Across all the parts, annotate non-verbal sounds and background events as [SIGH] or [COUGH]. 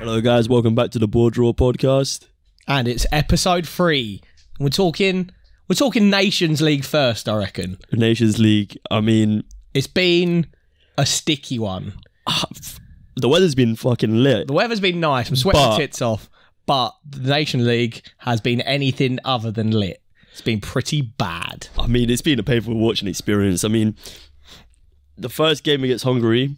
Hello, guys. Welcome back to the Bore Draw podcast. and it's episode three. We're talking, we're talking Nations League first. I reckon Nations League. I mean, it's been a sticky one. Ah, the weather's been fucking lit. The weather's been nice. I'm sweating But- my tits off, but the Nation League has been anything other than lit. It's been pretty bad. I mean, it's been a painful watching experience. I mean, the first game against Hungary,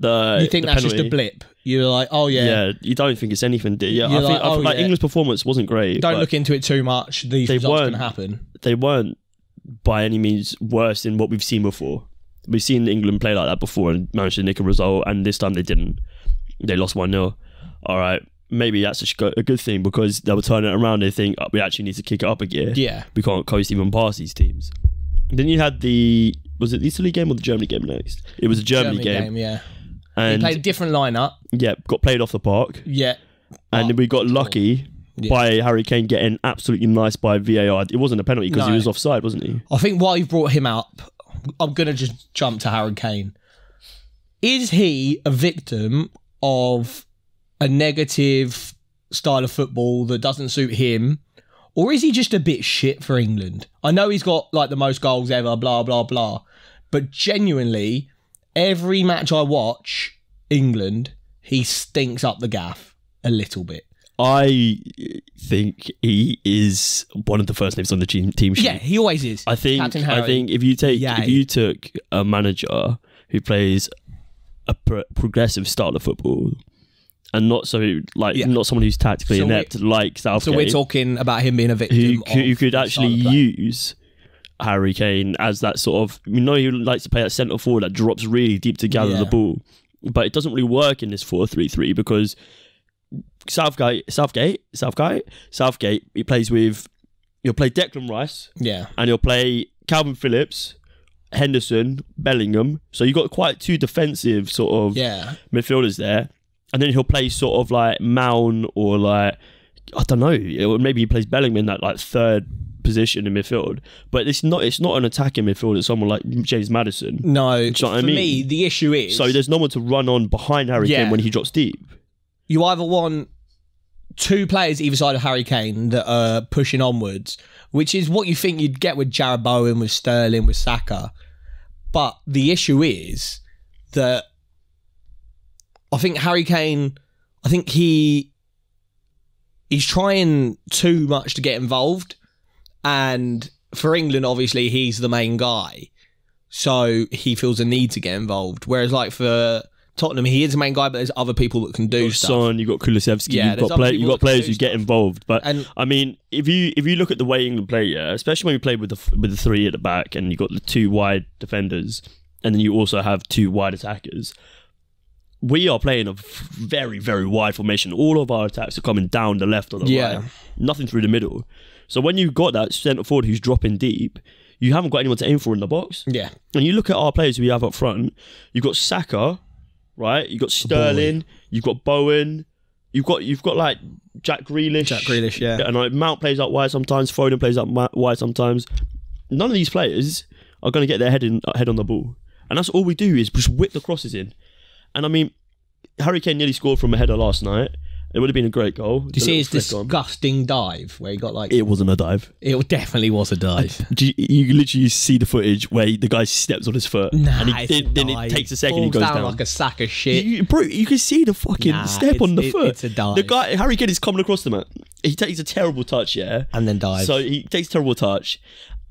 the You think the that's just a penalty- blip? You're like, oh yeah, Yeah. you don't think it's anything. Do you? Yeah, I You're think like, I feel oh, like yeah. England's performance wasn't great. don't look into it too much. These They results weren't. can happen. They weren't by any means worse than what we've seen before. We've seen England play like that before and managed to nick a result, and this time they didn't. They lost one 0 All right, maybe that's a, a good thing because they'll turn it around. They think "Oh, we actually need to kick it up a gear. Yeah, we can't coast even past these teams. Then you had the was it the Italy game or the Germany game next? It was a Germany, game, yeah. He played a different lineup. yeah, got played off the park, Yeah, and then we got lucky Yeah. by Harry Kane getting absolutely nice by VAR. It wasn't a penalty because he was offside, wasn't he? I think why you've brought him up, I'm going to just jump to Harry Kane. Is he a victim of a negative style of football that doesn't suit him? Or is he just a bit shit for England? I know he's got like the most goals ever, blah, blah, blah. But genuinely, every match I watch, England, he stinks up the gaff a little bit. I think he is one of the first names on the team, team sheet. Yeah, he always is. I think Captain I think if you take Yay. if you took a manager who plays a pro- progressive style of football and not so like Yeah. not someone who's tactically So inept like Southgate, So we're talking about him being a victim. who, could- who could actually use Harry Kane as that sort of you know he likes to play that centre forward that drops really deep to gather Yeah. the ball, but it doesn't really work in this four three three because Southgate Southgate Southgate Southgate he plays with you'll play Declan Rice Yeah. and you'll play Calvin Phillips. Henderson, Bellingham. So you've got quite two defensive sort of Yeah. midfielders there, and then he'll play sort of like Mount or like I don't know, or maybe he plays Bellingham in that like third position in midfield. But it's not it's not an attacking midfield. It's someone like James Maddison. No, you know what I for mean? me, the issue is So there's no one to run on behind Harry Yeah. Kane when he drops deep. you either want two players either side of Harry Kane that are pushing onwards, which is what you think you'd get with Jarrod Bowen, with Sterling, with Saka. But the issue is that I think Harry Kane, I think he he's trying too much to get involved, and for England, obviously, he's the main guy, so he feels a need to get involved. Whereas, like for Tottenham, he is the main guy, but there's other people that can do You've got stuff. Son, you got Kulusevski, Yeah, you've there's got other play, people you've got that can players do who get involved. But And- I mean, if you if you look at the way England play, yeah, especially when you play with the f- with the three at the back and you've got the two wide defenders, and then you also have two wide attackers. We are playing a f- very very wide formation. All of our attacks are coming down the left or the Yeah. right, nothing through the middle. So when you've got that centre forward who's dropping deep, you haven't got anyone to aim for in the box. Yeah, And you look at our players we have up front, you've got Saka, right? You've got Sterling, you've got Bowen, you've got you've got like Jack Grealish. Jack Grealish, yeah. And like Mount plays out wide sometimes, Foden plays out wide sometimes. None of these players are going to get their head in uh, head on the ball. And that's all we do is just whip the crosses in. And I mean, Harry Kane nearly scored from a header last night. It would have been a great goal. Do you see his disgusting dive where he got like? It, wasn't a dive. It definitely was a dive. Do you, you literally see the footage where the guy steps on his foot Nah, and he, then, it takes a second he goes down, down. like a sack of shit. You, bro, you can see the fucking Nah, step on the it- foot. it's a dive. The guy, Harry Kane, is coming across the mat. He takes a terrible touch, yeah, and then dive. So he takes a terrible touch,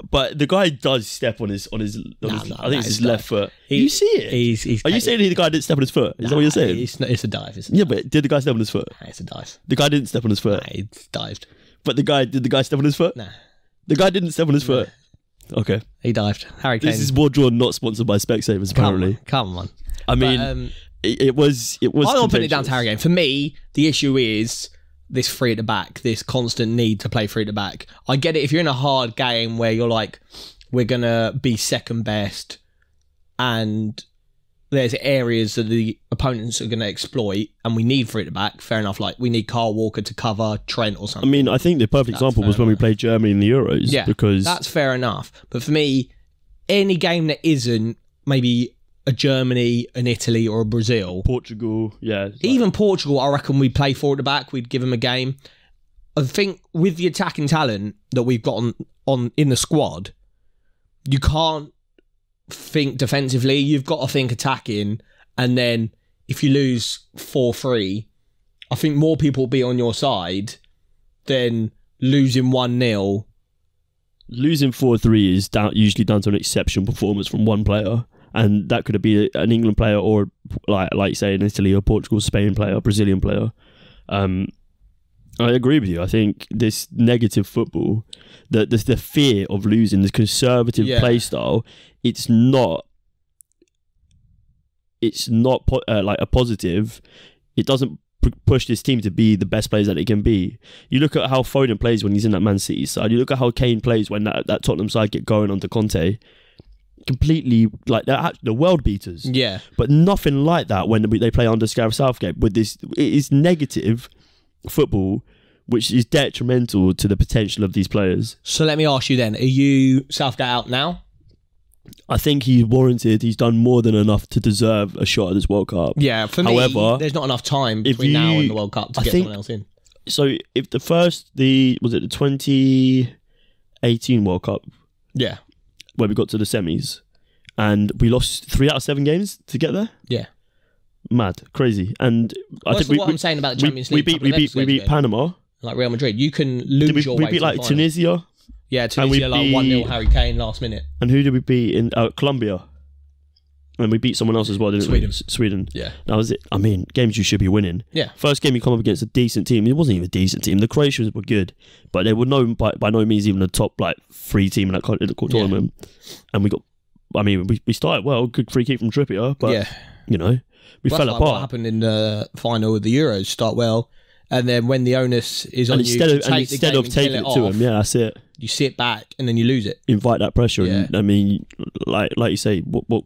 but the guy does step on his on his. On Nah, his nah, I think nah, it's his left foot. He- you see it? He's, he's Are you saying he, the guy didn't step on his foot? Is that what you're saying? It's, not, it's a dive. It's a, Yeah, but did the guy step on his foot? nah, it's a dive. The guy didn't step on his foot. Nah, it's dived. But the guy did the guy step on his foot? Nah, The guy didn't step on his foot. Okay. he dived. Harry Kane. This is more drawn not sponsored by Specsavers come apparently. on, come on. I mean But, um, it, it was it was I don't put it down to. Harry Kane. For me, the issue is this free at the back, this constant need to play free at the back. I get it if you're in a hard game where you're like, we're gonna be second best, and there's areas that the opponents are gonna exploit, and we need free at the back. Fair enough. Like we need Kyle Walker to cover Trent or something. I mean, I think the perfect That's example was when we played Germany in the Euros Yeah, because That's fair enough. But for me, any game that isn't maybe a Germany, an Italy, or a Brazil. Portugal, yeah. Even Portugal, I reckon we'd play forward to back. We'd give them a game. I think with the attacking talent that we've got on, on in the squad, you can't think defensively. You've got to think attacking, and then if you lose four three, I think more people will be on your side than losing one 0 losing four three is down, usually down to an exceptional performance from one player, and that could be an England player or like like you say an Italy or Portugal, Spain player, Brazilian player. Um, I agree with you. I think this negative football, the the, the fear of losing, this conservative Yeah. play style, it's not. It's not po- uh, like a positive. It doesn't push this team to be the best players that it can be. You look at how Foden plays when he's in that Man City side. You look at how Kane plays when that, that Tottenham side get going onto Conte. Completely like they're the world beaters, Yeah. but nothing like that when they play under Gareth Southgate. With this, it is negative football, which is detrimental to the potential of these players. So let me ask you then: Are you Southgate out now? I think he's warranted. He's done more than enough to deserve a shot at this World Cup. Yeah. For me, However, there's not enough time if between now you- and the World Cup to I get think- someone else in. So if the first, the was it the twenty eighteen World Cup Yeah. Where we got to the semis, and we lost three out of seven games to get there. Yeah. Mad, crazy, and I Well, that's think we, what we, I'm saying about the we, Champions we League. beat we beat we beat ago. Panama. like Real Madrid. You can lose Did we, your we way beat like. Tunisia, Yeah, we Tunisia like one 0 Harry Kane last minute. and who did we beat in uh, Colombia? And we beat someone else as well, didn't Sweden. we? Sweden. Yeah. That was it. I mean, games you should be winning. Yeah. First game you come up against a decent team. It wasn't even a decent team. The Croatians were good, but they were no by, by no means even the top like three team in that the Yeah. tournament. And we got. I mean, we, we started well. Good free kick from Trippier, but yeah. you know we Well, fell like what apart. happened in the final of the Euros. Start well, and then when the onus is on And you instead to of and instead of taking it, it, to off, him, yeah, that's it. you sit back and then you lose it. Invite that pressure. Yeah. And, I mean, like like you say, what what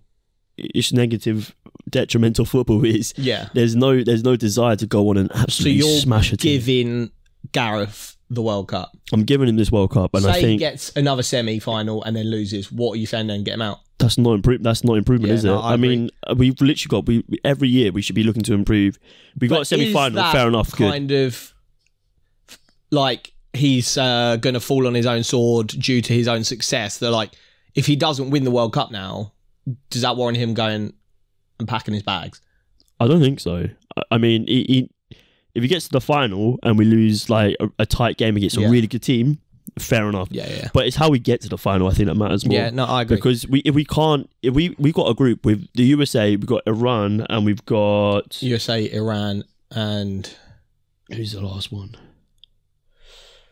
it's negative, detrimental football [LAUGHS] is. Yeah. There's no there's no desire to go on and So absolutely you're smash team. giving Gareth the World Cup. I'm giving him this World Cup, and Say I he think gets another semi-final and then loses. What are you saying then? Get him out. that's not improve. That's not improvement, Yeah, is it? I I, mean, uh, we've literally got we every year we should be looking to improve. We got a semi final, fair enough, good. Kind of like he's uh, going to fall on his own sword due to his own success. They're like, if he doesn't win the World Cup now, does that warrant him going and packing his bags? I don't think so. I, mean, he, he, if he gets to the final and we lose like a, a tight game against Yeah. a really good team, fair enough. Yeah, yeah, But it's how we get to the final. I think that matters more. yeah. No, I agree. Because we if we can't if we we've got a group with the USA, we've got Iran, and we've got USA, Iran, and who's the last one?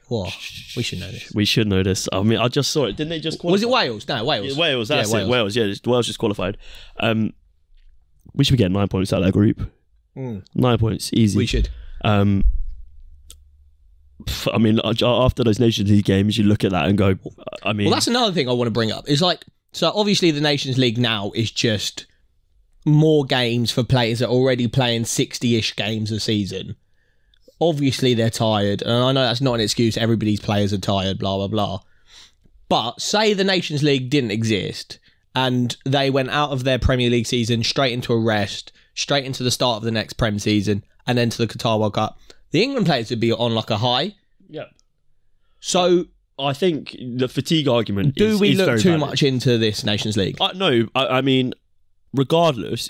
What? We should know this. We should know this. I mean, I just saw it. Didn't they just qualify? Was it Wales? No, Wales. Yeah, Wales, that's Yeah, it. Wales, yeah, Wales just qualified. Um, we should be getting nine points out of that group. Mm, Nine points, easy. we should. Um, I mean, after those Nations League games, you look at that and go, I mean, Well, that's another thing I want to bring up. It's like so obviously the Nations League now is just more games for players that are already playing sixty-ish games a season. Obviously they're tired, and I know that's not an excuse. Everybody's players are tired. Blah blah blah. But say the Nations League didn't exist and they went out of their Premier League season straight into a rest, straight into the start of the next Prem season, and then to the Qatar World Cup. The England players would be on like a high. yeah. So I think the fatigue argument. do is, we is look too valid. much into this Nations League? Uh, no, I, I mean, regardless,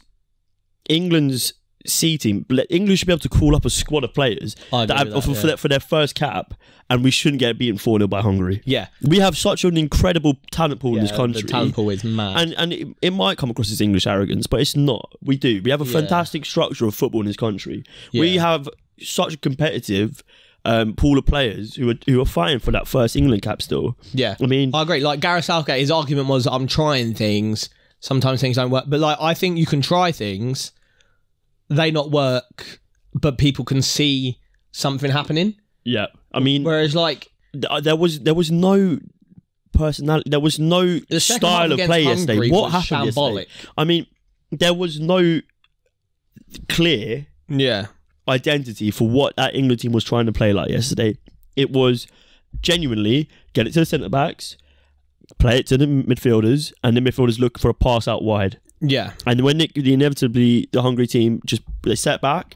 England's C team, England should be able to call up a squad of players that have, for, that, for yeah. their, for their first cap, and we shouldn't get beaten 4 0 by Hungary. Yeah, We have such an incredible talent pool in this country. The talent pool is mad. and and it, it might come across as English arrogance, but it's not. We do. We have a Yeah. fantastic structure of football in this country. We have such a competitive um, pool of players who are who are fighting for that first England cap still. yeah, I mean, I agree. Like Gareth Southgate, his argument was, "I'm trying things. Sometimes things don't work." But like, I think you can try things, they not work, but people can see something happening. yeah. I mean, Whereas, like th- uh, there was there was no personality. There was no the style of play Hungary yesterday. What was happened shambolic. yesterday? I mean, there was no clear Yeah, identity for what that England team was trying to play like yesterday. It was genuinely get it to the centre backs, play it to the midfielders, and the midfielders look for a pass out wide. Yeah. And when it, the inevitably the Hungary team just they set back,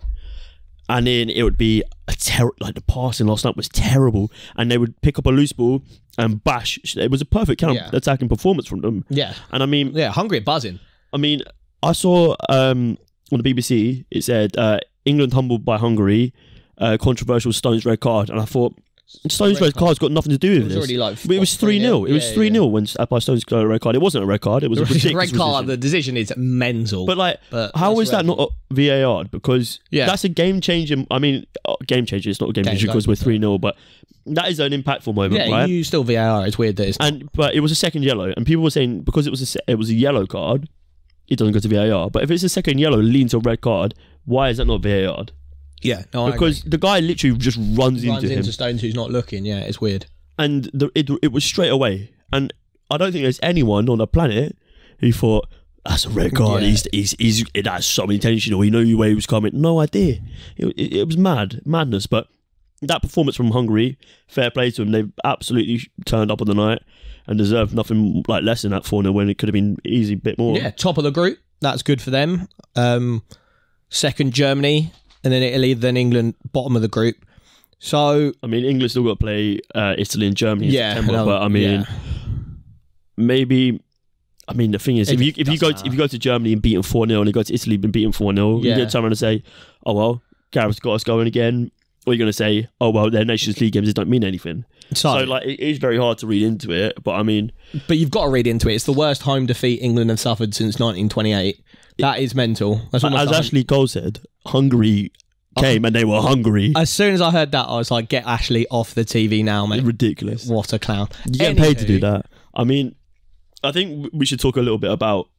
and then it would be a terrible like the passing last night was terrible, and they would pick up a loose ball and bash. It was a perfect counter Yeah. attacking performance from them. Yeah. And I mean, Yeah. Hungry buzzing. I mean, I saw um, on the BBC it said uh, England humbled by Hungary, uh, controversial Stones red card, and I thought Stones red red card. card's got nothing to do with was this. already, like, But it was 3-0? three 0 It was three yeah. 0 when by Stones got a red card. It wasn't a red card. It was a [LAUGHS] ridiculous red card, decision. the decision is mental. But like, But how that's that not VAR? Because Yeah. that's a game changer. I mean, uh, game changer. It's not a game Game changer because we're three 0 but that is an impactful moment, yeah, right? you still VAR. It's weird that it's. and but it was a second yellow, and people were saying because it was a it was a yellow card, it doesn't go to VAR. But if it's a second yellow leans to a red card, why is that not VAR? Yeah, no, Because the guy literally just runs, runs into him, into Stones who's not looking. Yeah, it's weird. and the, it it was straight away. And I don't think there's anyone on the planet who thought. That's a red card. Yeah. He's, he's, he's, that's so intentional. He knew where he was coming. No idea. It, it, it was mad, madness. But that performance from Hungary, fair play to them. They've absolutely turned up on the night and deserved nothing like less than that 4 0 when it could have been easy bit more. Yeah, top of the group. That's good for them. Um, second Germany, and then Italy, then England, bottom of the group. So I mean, England still got to play uh, Italy and Germany in Yeah, September, but I mean, yeah. maybe. I mean, the thing is, if It you if you go to, if you go to Germany and beat them four 0 and you go to Italy and beat them four 0 Yeah. you get someone to say, "Oh well, Gareth's got us going again," or you're going to say, "Oh well, their Nations League games don't mean anything." So, So, like, it is very hard to read into it. But I mean, but you've got to read into it. It's the worst home defeat England have suffered since 1928. That is mental. That's almost as Ashley Cole said, Hungary Uh, came and they were hungry. As soon as I heard that, I was like, "Get Ashley off the TV now, mate! Ridiculous. What a clown!" You're getting paid to do Anywho, that. I mean, I think we should talk a little bit about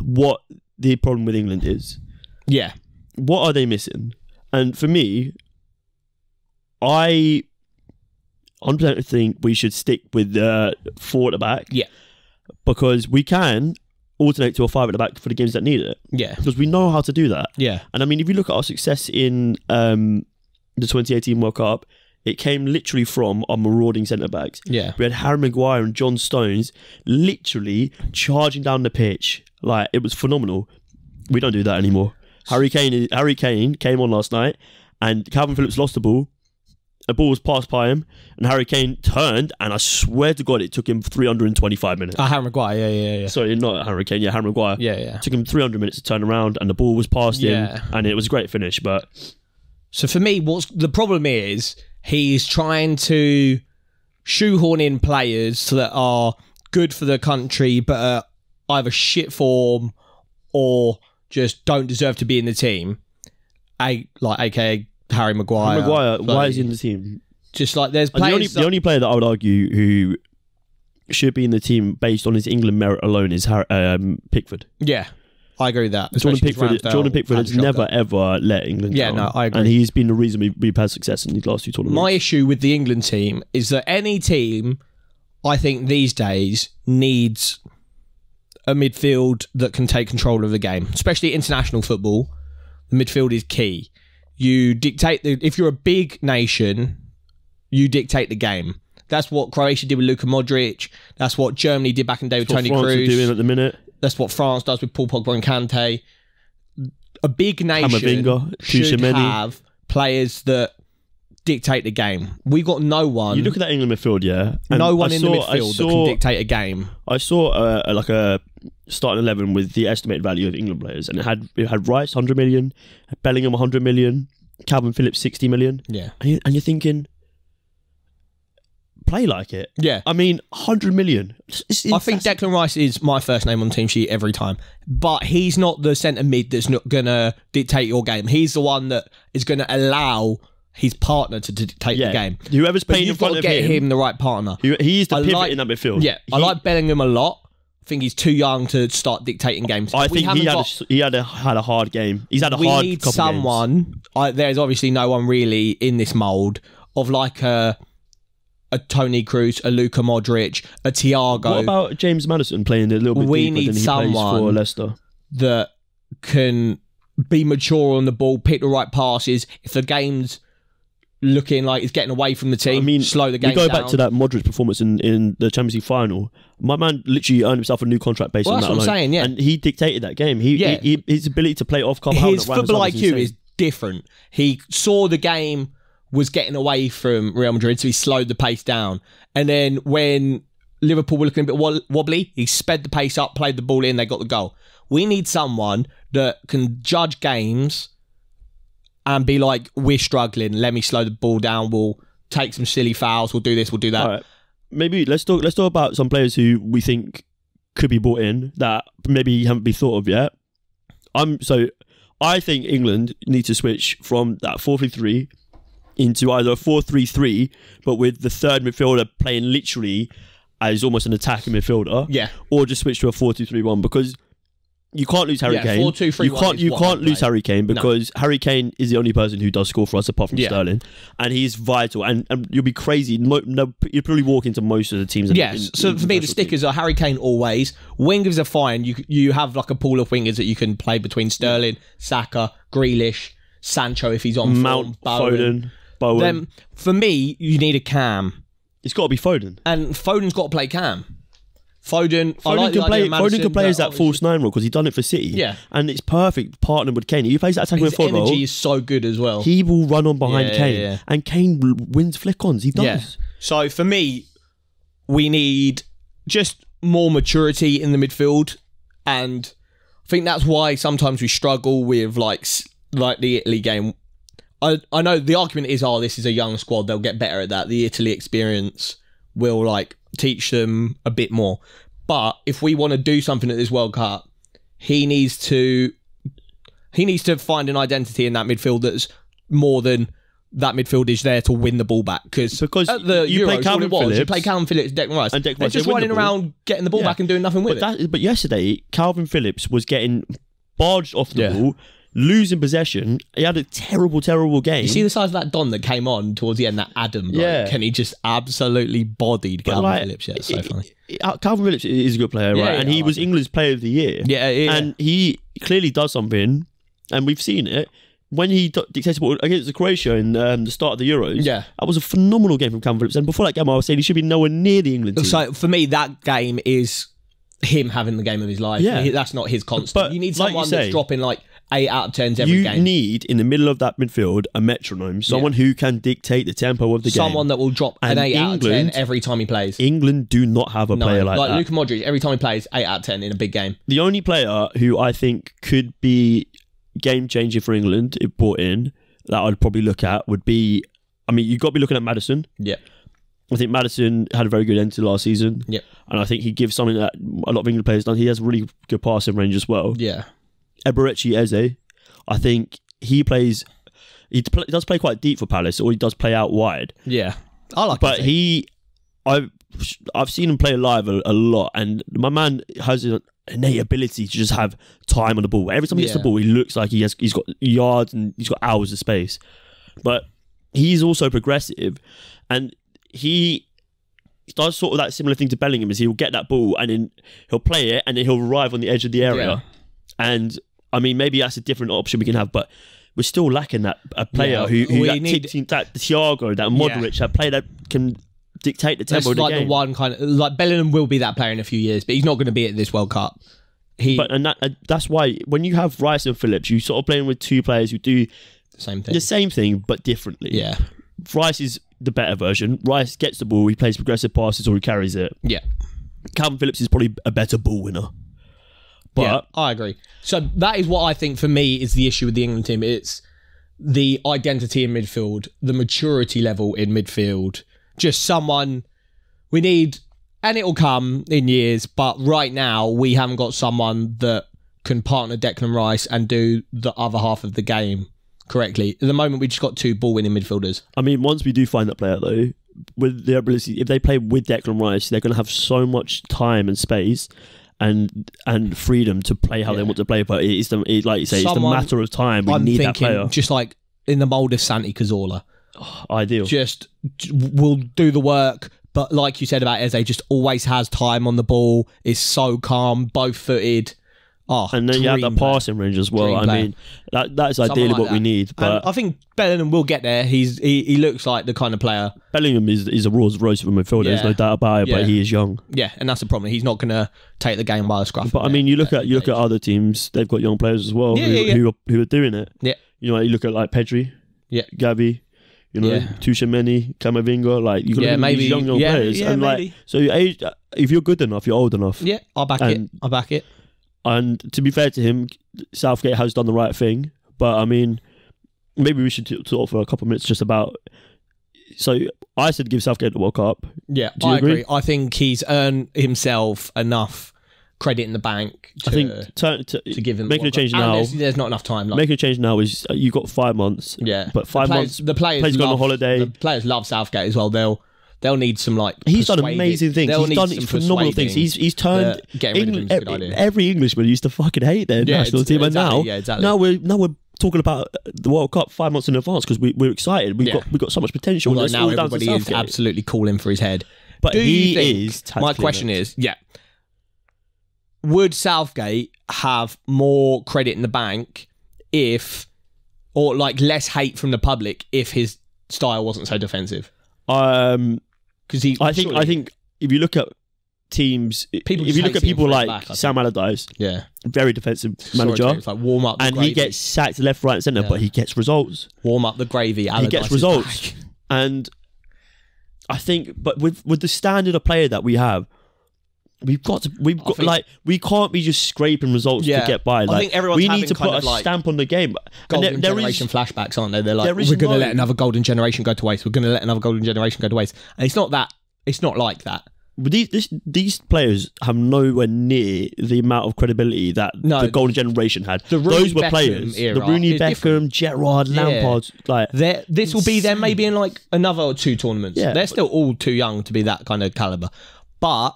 what the problem with England is. Yeah, What are they missing? And for me, I 100% think we should stick with the four at the back. Yeah. Because we can alternate to a five at the back for the games that need it. yeah, Because we know how to do that. yeah, And I mean, if you look at our success in um, the 2018 World Cup, it came literally from our marauding centre backs. yeah. We had Harry Maguire and John Stones literally charging down the pitch. Like it was phenomenal. We don't do that anymore. Harry Kane Harry Kane came on last night and Calvin Phillips lost the ball. A ball was passed by him and Harry Kane turned and I swear to God it took him 325 minutes. Uh, Harry Maguire. Yeah, yeah, yeah, Sorry, not Harry Kane, yeah, Harry Maguire. yeah, yeah. Took him 300 minutes to turn around and the ball was passed Yeah. him and it was a great finish. But So for me, what's the problem is he's trying to shoehorn in players that are good for the country, but are either shit form or just don't deserve to be in the team. A like, aka Harry Maguire. Maguire, why is he in the team? Just like there's And the only, players. the only player that I would argue who should be in the team based on his England merit alone is Harry, um, Pickford. yeah, I agree with that. Jordan Pickford, Jordan Pickford has never ever let England Yeah, down. no, I agree. And he's been the reason we, we've had success in these last two tournaments. My issue with the England team is that any team, I think these days, needs a midfield that can take control of the game, especially international football. The midfield is key. You dictate the. If you're a big nation, you dictate the game. That's what Croatia did with Luka Modric. That's what Germany did back in the day with That's what Tony France are Cruz. doing at the minute. That's what France does with Paul Pogba and Kante. A big nation should have players that dictate the game. We got no one. You look at that England midfield, yeah. and no one I in saw, the midfield that can dictate a game. I saw uh, like a starting eleven with the estimated value of England players, and it had it had Rice hundred million, Bellingham hundred million, Calvin Phillips sixty million, Yeah. and, you, and you're thinking, play like it. Yeah. I mean, hundred million. It's- it's- I think Declan Rice is my first name on the team sheet every time. But he's not the centre mid that's not going to dictate your game. He's the one that is going to allow his partner to dictate yeah. the game. Whoever's playing in you've got front to of get him, him the right partner. he, he's the I pivot like- in that midfield. Yeah, I like Bellingham a lot. I think he's too young to start dictating games. I We think he had got- a, he had a had a hard game. He's had a we hard need couple someone. I, there's obviously no one really in this mold of like a a Toni Kroos, a Luka Modric, a Thiago What about James Maddison playing a little bit We deeper need than he someone- plays for Leicester? that can be mature on the ball, pick the right passes. If the game's looking like he's getting away from the team. I mean, slow the game we go down. back to that Modric performance in, in the Champions League final. My man literally earned himself a new contract based Well, on that's that what I'm saying, yeah. and he dictated that game. He, Yeah. he, he his ability to play off Carvajal His football IQ insane. is different. He saw the game was getting away from Real Madrid, so he slowed the pace down. And then when Liverpool were looking a bit wobbly, he sped the pace up, played the ball in, they got the goal. We need someone that can judge games and be like, we're struggling, let me slow the ball down, we'll take some silly fouls, we'll do this, we'll do that. Right. Maybe let's talk. Let's talk about some players who we think could be brought in that maybe haven't been thought of yet. I'm so. I think England need to switch from that four three three into either a four three three, but with the third midfielder playing literally as almost an attacking midfielder, Yeah. or just switch to a four two three one because. You can't lose Harry Yeah, Kane. 4-2-3-1 you can't. You can't lose. Harry Kane because Harry Kane is the only person who does score for us apart from Yeah. Sterling, and he's vital. And, and you'll be crazy. Mo, no, you'll probably walk into most of the teams. Yes. in- so in for me, the stickers are Harry Kane always. Wingers are fine. You you have like a pool of wingers that you can play between Sterling, Saka, Grealish, Sancho if he's on Mount, form, Bowen. Foden, Bowen. Then for me, you need a cam, it's got to be Foden. and Foden's got to play cam. Foden, I Foden like can play. Foden can play as that false nine role because he's done it for City. Yeah. and it's perfect partnering with Kane. He plays that attacking His midfield role. energy is so good as well. He will run on behind Yeah, Kane, yeah. and Kane wins flick-ons. He does. Yeah. So for me, we need just more maturity in the midfield, and I think that's why sometimes we struggle with like like the Italy game. I I know the argument is, oh, this is a young squad; they'll get better at that. The Italy experience will like teach them a bit more. But if we want to do something at this World Cup, he needs to he needs to find an identity in that midfield that's more than that midfield is there to win the ball back because Because at the you Euros, play Calvin was, you Phillips play Calvin Phillips, Declan Rice, and Declan they're Rice, just they running the around getting the ball Yeah. back and doing nothing with But it. that, but yesterday, Calvin Phillips was getting barged off the Yeah. ball, losing possession. He had a terrible, terrible game. You see the size of that Don that came on towards the end, that Adam, like, Yeah. and he just absolutely bodied Calvin like, Phillips. Yeah, it's so it- funny. Uh, Calvin Phillips is a good player, right? yeah, and he I was like England's Player of the Year. Yeah, yeah. and he clearly does something, and we've seen it when he dictated ball against the Croatia in um, the start of the Euros. Yeah. that was a phenomenal game from Calvin Phillips. And before that game, I was saying he should be nowhere near the England team. So for me, that game is him having the game of his life. Yeah. That's not his constant. But you need like you someone say, that's dropping like eight out of tens every you game. need in the middle of that midfield a metronome, someone who can dictate the tempo of the someone game. Someone that will drop an And eight out of ten every time he plays. England do not have a No, player like, that. like that. Luka Modric, every time he plays, eight out of ten in a big game. the only player who I think could be game changing for England if brought in that I'd probably look at would be. I mean, you've got to be looking at Maddison. Yeah, I think Maddison had a very good end to last season. Yep. And I think he gives something that a lot of England players done. He has really good passing range as well. yeah, Eberechi Eze, I think he plays. He pl- does play quite deep for Palace, or he does play out wide. yeah. I like But it. he, I've I've seen him play live a, a lot, and my man has an innate ability to just have time on the ball. Every time he gets the ball, he looks like he has he's got yards and he's got hours of space. But he's also progressive, and he does sort of that similar thing to Bellingham. Is he'll get that ball and then he'll play it, and then he'll arrive on the edge of the area. Yeah. And I mean, maybe that's a different option we can have, but. We're still lacking that a player Yeah, who, who that, need- Ti- that Thiago, that Modric, that player that can dictate the That's tempo the like game. the one kind of like Bellingham will be that player in a few years, but he's not going to be at this World Cup. He But and that, uh, that's why when you have Rice and Phillips, you sort of playing with two players who do the same thing. the same thing but differently. Yeah, Rice is the better version. Rice gets the ball, he plays progressive passes or he carries it. yeah, Calvin Phillips is probably a better ball winner. But yeah. I agree. So that is what I think for me is the issue with the England team. It's the identity in midfield, the maturity level in midfield. Just someone we need, and it will come in years. But right now, we haven't got someone that can partner Declan Rice and do the other half of the game correctly. At the moment, we just got two ball winning midfielders. I mean, once we do find that player though, with their ability, if they play with Declan Rice, they're going to have so much time and space. And and freedom to play how they want to play, but it's the it, like you say, Someone- it's the matter of time. We I'm need that player. just like in the mold of Santi Cazorla. [SIGHS] Ideal. just will do the work. But like you said about Eze, just always has time on the ball. Is so calm, both footed. Oh, and then you have that player. passing range as well. Dream I player. mean, that that's ideally like what we that. need. And But I think Bellingham will get there. He's he, he looks like the kind of player. Bellingham is is a Rolls Royce of a midfielder. There's no doubt about it. Yeah. But he is young. Yeah, and that's the problem. He's not going to take the game by the scruff. But I mean, you look at you look at other teams. They've got young players as well Yeah, who, yeah, yeah. who are who are doing it. Yeah. You know, you look at like Pedri, Yeah. Gavi, you know, Yeah. Tchouameni, Camavinga. Like you got Yeah, maybe- young young yeah, players, yeah, and maybe. like so age. If you're good enough, you're old enough. Yeah, I'll back And- it. I'll back it. And to be fair to him, Southgate has done the right thing. But I mean, maybe we should talk for a couple of minutes just about. So I said give Southgate the World Cup. Yeah, Do you I agree? agree? I think he's earned himself enough credit in the bank. To, I think turn to, to give him making a change now. There's, there's not enough time. Like, making a change now is uh, you've got five months. yeah, but five the players, months- The players, players go on love, holiday. The players love Southgate as well. They'll they'll need some like. He's done amazing things. they'll He's done some phenomenal things. He's he's turned getting rid of him England, a good every, idea. every Englishman used to fucking hate their Yeah, national team, and now yeah, exactly. now we're now we're talking about the World Cup five months in advance because we, we're excited. We've Yeah. got we've got so much potential. Although now everybody is absolutely calling for his head. But Do he is. My question is, yeah, would Southgate have more credit in the bank if, or like less hate from the public if his style wasn't so defensive? um, Because he, I think surely- I think if you look at teams, People if just you look hate at seeing people Fred like back, I Sam Allardyce, yeah, very defensive Sorry, manager, James, like warm up, the and gravy. he gets sacked left, right, and centre, Yeah. but he gets results. warm up the gravy. he Allardyce gets is results. back. And I think, but with with the standard of player that we have, we've got to we've got like we can't be just scraping results Yeah. to get by. Like I think everyone's we need to put a like stamp on the game. And Golden there- there is- generation flashbacks, aren't they? They're like, there we're going to no- let another golden generation go to waste. We're going to let another golden generation go to waste. And it's not that. It's not like that. but these this, these players have nowhere near the amount of credibility that No. the golden generation had. The Rooney Those were Beckham players. era the Rooney, Beckham, different. Gerrard, Yeah. Lampard. Like They're, this will be them maybe in like another two tournaments. Yeah, They're still all too young to be that kind of caliber. But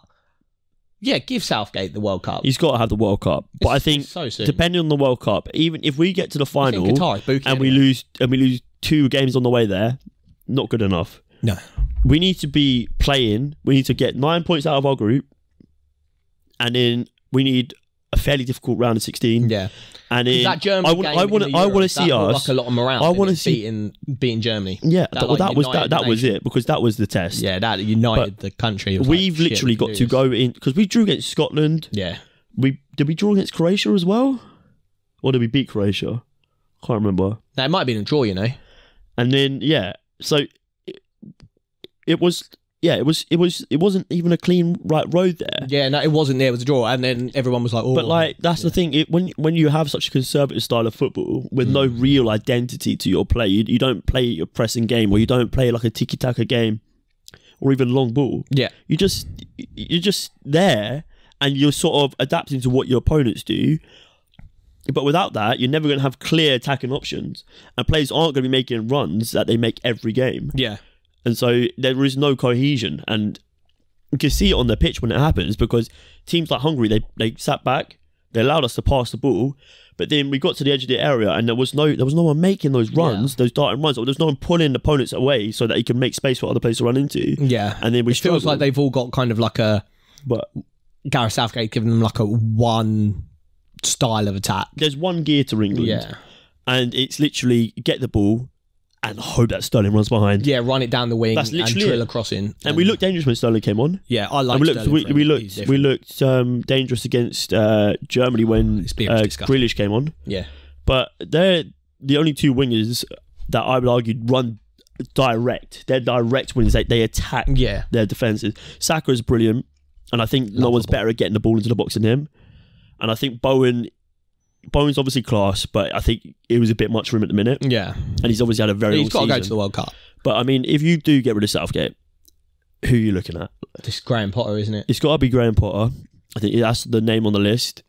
yeah, give Southgate the World Cup. he's got to have the World Cup. But I think so soon. depending on the World Cup, even if we get to the I think final Qatar is booking and we anyway. lose and we lose two games on the way there, not good enough. No. We need to be playing. We need to get nine points out of our group, and then we need a fairly difficult round of sixteen. Yeah. And then that Germany I want, game I want to, I want to see us. like a lot of morale. I wanna see- beating beating Germany. yeah, that, that, like, that was that. That was it because that was the test. Yeah, that united the country. Like, We've we literally got to go in because we drew against Scotland. Yeah. We did we draw against Croatia as well, or did we beat Croatia? Can't remember. That might have been a draw, you know. And then yeah, so it, it was yeah, it was it was it wasn't even a clean right road there. Yeah, no, it wasn't there. It was a draw, and then everyone was like, "Oh, But like that's the thing. It, when when you have such a conservative style of football with no Mm. real identity to your play, you, you don't play your pressing game, or you don't play like a tiki taka game, or even long ball. yeah, You just you're just there, and you're sort of adapting to what your opponents do. But without that, you're never going to have clear attacking options, and players aren't going to be making runs that they make every game. yeah, And so there is no cohesion. And you can see it on the pitch when it happens because teams like Hungary, they, they sat back, they allowed us to pass the ball, but then we got to the edge of the area and there was no there was no one making those runs, those darting runs, or there was no one pulling opponents away so that he could make space for other players to run into. yeah. And then we it feels like they've all got kind of like a But Gareth Southgate giving them like a one style of attack. there's one gear to England, Yeah, and it's literally get the ball and hope that Sterling runs behind. yeah. Run it down the wing That's and literally drill it. a crossing. And we looked dangerous when Sterling came on. Yeah, I like. we looked, we, we looked, we looked um, dangerous against uh, Germany when uh. Grealish came on. Yeah, But they're the only two wingers that I would argue run direct. They're direct wingers. They, they attack yeah. their defenses. Saka is brilliant, and I think no one's better at getting the ball into the box than him. And I think Bowen, Bowen's obviously class, but I think it was a bit much for him at the minute, Yeah, and he's obviously had a very he's got to go to the World Cup. But I mean, if you do get rid of Southgate, who are you looking at? This Graham Potter, isn't it? It's got to be Graham Potter. I think that's the name on the list.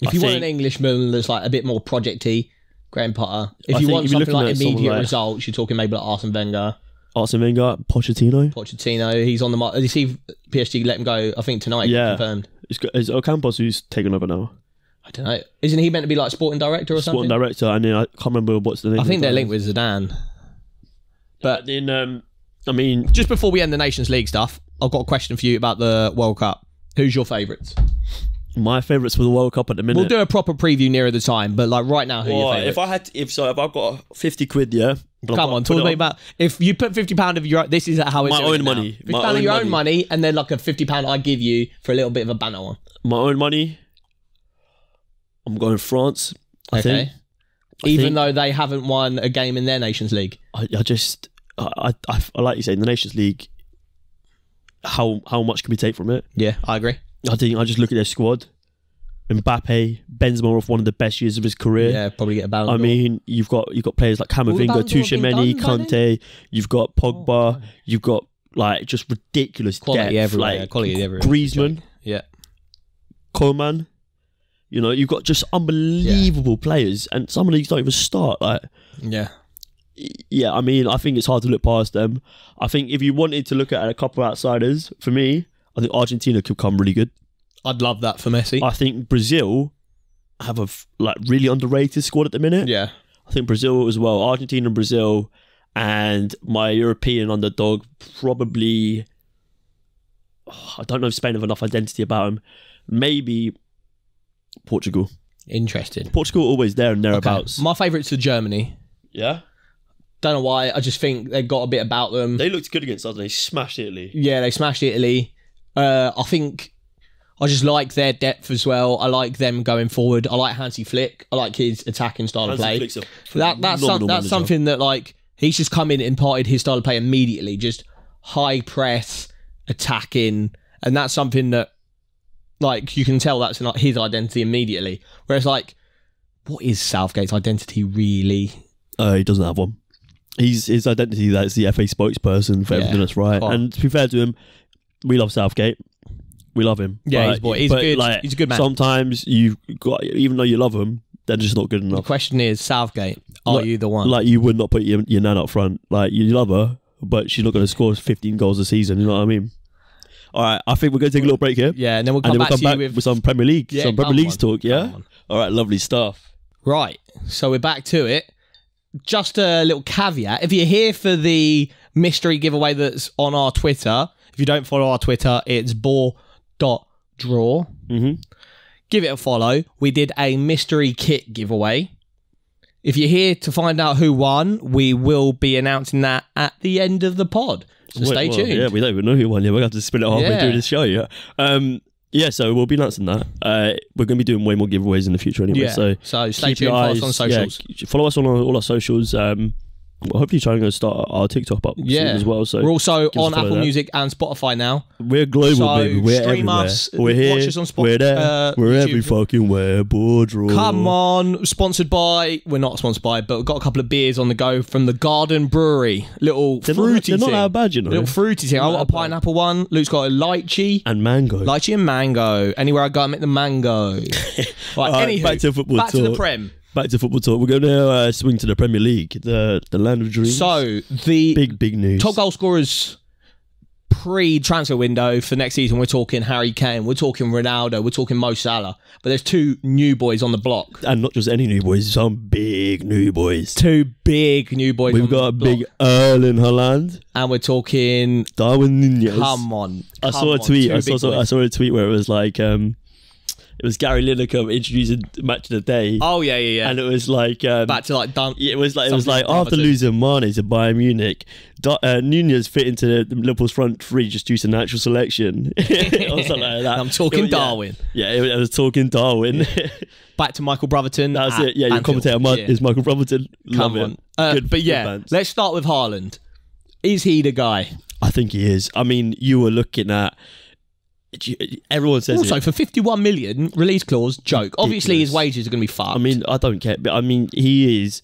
If I you want an Englishman that's like a bit more projecty, Graham Potter. If I you want something like immediate like- results, you're talking maybe like Arsene Wenger, Arsene Wenger, Pochettino. Pochettino. He's on the mark. You see, PSG let him go. I think tonight. Yeah. confirmed. It's, it's Ocampos who's taken over now. I don't know. Isn't he meant to be like sporting director or something? Sporting something? director, and then I can't remember what's the name. I think they're linked with Zidane. But then, um, I mean, Just before we end the Nations League stuff, I've got a question for you about the World Cup. Who's your favourites? My favourites for the World Cup at the minute. We'll do a proper preview nearer the time, but like right now, who Well, favourites? if I had, if so, if I've got fifty quid, yeah. but Come on, talk to me about if you put fifty pound of your this is how it's My own now. money. My own your money. own money, and then like a fifty pound I give you for a little bit of a banner one. my own money. I'm going France. I Okay. think. I Even think- though they haven't won a game in their Nations League. I, I just, I, I, I, like you say, in the Nations League, how how much can we take from it? Yeah, I agree. I think I just look at their squad. Mbappe, Benzema off one of the best years of his career. Yeah, probably get a Ballon I d'Or. mean, you've got you've got players like Will the Camavinga, Ballon d'Or have been Tchouameni, Kante. You've got Pogba. Oh, you've got like just ridiculous quality depth, everywhere. like quality everywhere. Griezmann, Yeah. Coman. You know, you've got just unbelievable players, and some of these don't even start. Like, Yeah. yeah, I mean, I think it's hard to look past them. I think if you wanted to look at a couple of outsiders, for me, I think Argentina could come really good. I'd love that for Messi. I think Brazil have a like really underrated squad at the minute. yeah. I think Brazil as well. Argentina and Brazil, and my European underdog probably. Oh, I don't know if Spain have enough identity about them. Maybe Portugal. Interesting. Portugal always there and Okay. thereabouts. My favourites are Germany. Yeah, Don't know why. I just think they've got a bit about them. they looked good against us. They smashed Italy. yeah, they smashed Italy. Uh, I think I just like their depth as well. I like them going forward. I like Hansi Flick. I like his attacking style Hansi of play. Flick's That that's some, that's something that like he's just come in and imparted his style of play immediately, just high press, attacking, and that's something that like you can tell that's not his identity immediately. Whereas like, what is Southgate's identity really? Uh, he doesn't have one. He's his identity that's the FA spokesperson for Yeah, everything that's right. quite. And to be fair to him, we love Southgate. We love him. Yeah, But- he's, boy, he's good. Like, he's a good man. Sometimes you've got, even though you love him, they're just not good enough. the question is, Southgate, are Like- you the one? Like you would not put your, your nan up front. Like you love her, but she's not going to score 15 goals a season. You know what I mean? All right, I think we're going to take a little break here, yeah, and then we'll come then we'll back come to back you with, with some Premier League, Yeah, some Premier come Leagues talk. Yeah. All right, lovely stuff. Right. So we're back to it. Just a little caveat. If you're here for the mystery giveaway that's on our Twitter, if you don't follow our Twitter, it's ball.draw. hmm Give it a follow. We did a mystery kit giveaway. If you're here to find out who won, we will be announcing that at the end of the pod. So stay tuned. Yeah, we don't even know who won yet. We're going to have to spin it halfway Yeah. through the show. Yeah. Um. Yeah. So we'll be announcing that. Uh, we're going to be doing way more giveaways in the future anyway. Yeah. So So stay tuned eyes us on yeah, socials. follow us on all all our socials. Um. We're hopefully trying to start our TikTok up soon Yeah. as well. So We're also give us a on Apple there. Music and Spotify now. We're global, So baby. We're stream everywhere. us, we're here. watch us on Spot- we're there. uh, we're YouTube. every fucking where. Border. Come on, sponsored by. We're not sponsored by, but we've got a couple of beers on the go from the Garden Brewery. Little They're fruity not, they're thing. not that bad, you know. Little fruity thing. I got a that bad. pineapple one. Luke's got a lychee. and mango. Lychee and mango. Anywhere I go, I make the mango. [LAUGHS] right, Alright, anywho, back to football Back to the. Prem. Back to football talk. We're going to uh, swing to the Premier League, the the land of dreams. So the big, big news. top goal scorers pre-transfer window for next season. We're talking Harry Kane. We're talking Ronaldo. We're talking Mo Salah. But there's two new boys on the block. and not just any new boys, some big new boys. Two big new boys. We've got a big Erling Haaland, and we're talking. Darwin Nunez. Come on, I come saw a tweet. I saw, big saw I saw a tweet where it was like, um, it was Gary Lineker introducing match of the day, Oh yeah, yeah, yeah. and it was like, um, Back to like dunk. it was like it was like after losing Mane to Bayern Munich, uh, Nunez fit into the Liverpool's front three just due to natural selection [LAUGHS] or something like that. [LAUGHS] I'm talking was- Darwin. Yeah, it was, I was talking Darwin. Back to Michael Brotherton. That's it. Yeah, your commentator Yeah. is Michael Brotherton. Love Come it. on. Uh, Good- but yeah, bands. let's start with Haaland. Is he the guy? I think he is. I mean, you were looking at. Everyone says Also, it. for 51 million release clause, joke. Obviously, his wages are going to be fucked. I mean, I don't care, but I mean, he is